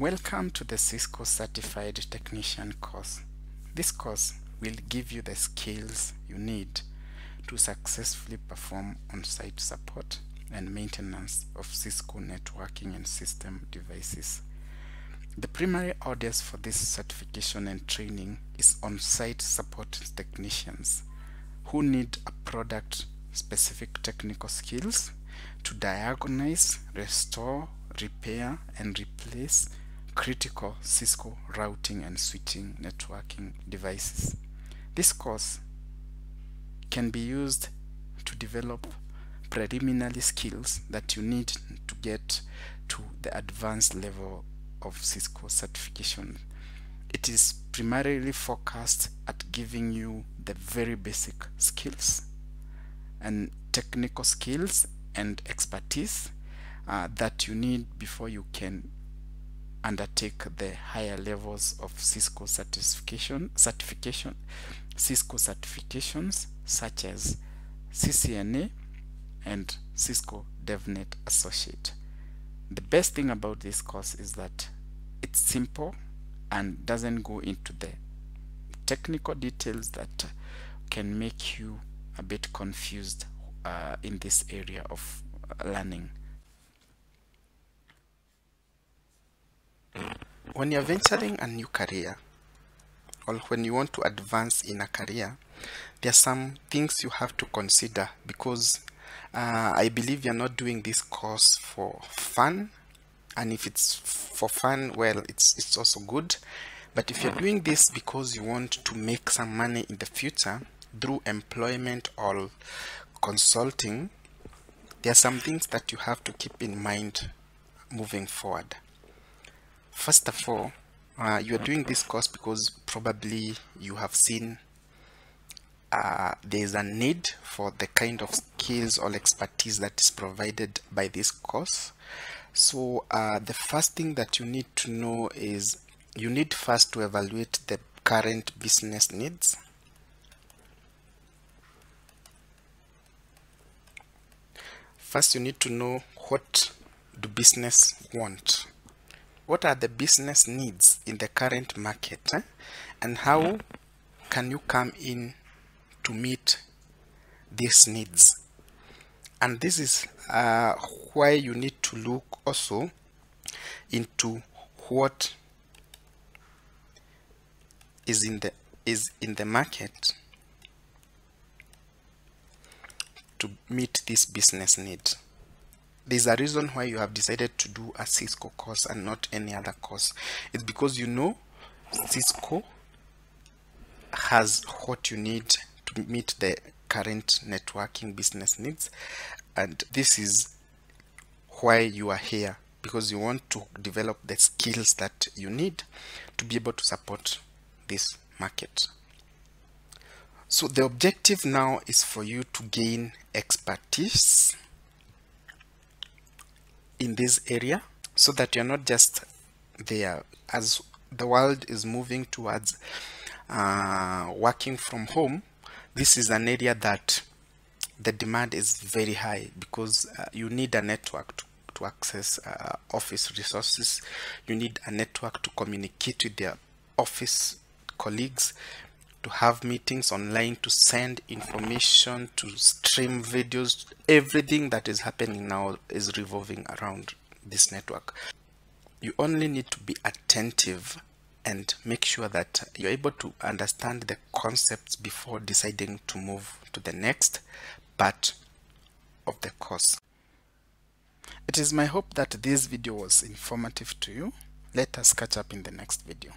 Welcome to the Cisco Certified Technician course. This course will give you the skills you need to successfully perform on-site support and maintenance of Cisco networking and system devices. The primary audience for this certification and training is on-site support technicians who need a product specific technical skills to diagnose, restore, repair, and replace critical Cisco routing and switching networking devices. This course can be used to develop preliminary skills that you need to get to the advanced level of Cisco certification. It is primarily focused at giving you the very basic skills and technical skills and expertise uh, that you need before you can undertake the higher levels of Cisco certification certification Cisco certifications such as CCNA and Cisco DevNet Associate. The best thing about this course is that it's simple and doesn't go into the technical details that can make you a bit confused uh, in this area of learning. When you're venturing a new career, or when you want to advance in a career, there are some things you have to consider because uh, I believe you're not doing this course for fun. And if it's for fun, well, it's, it's also good. But if you're doing this because you want to make some money in the future through employment or consulting, there are some things that you have to keep in mind moving forward. First of all, uh, you are doing this course because probably you have seen uh, there is a need for the kind of skills or expertise that is provided by this course. So uh, the first thing that you need to know is you need first to evaluate the current business needs. First, you need to know what do business want what are the business needs in the current market eh? and how can you come in to meet these needs and this is uh, why you need to look also into what is in the is in the market to meet this business need there's a reason why you have decided to do a Cisco course and not any other course. It's because you know Cisco has what you need to meet the current networking business needs and this is why you are here because you want to develop the skills that you need to be able to support this market. So the objective now is for you to gain expertise in this area so that you're not just there as the world is moving towards uh, working from home. This is an area that the demand is very high because uh, you need a network to, to access uh, office resources. You need a network to communicate with your office colleagues to have meetings online to send information to stream videos. Everything that is happening now is revolving around this network. You only need to be attentive and make sure that you're able to understand the concepts before deciding to move to the next part of the course. It is my hope that this video was informative to you. Let us catch up in the next video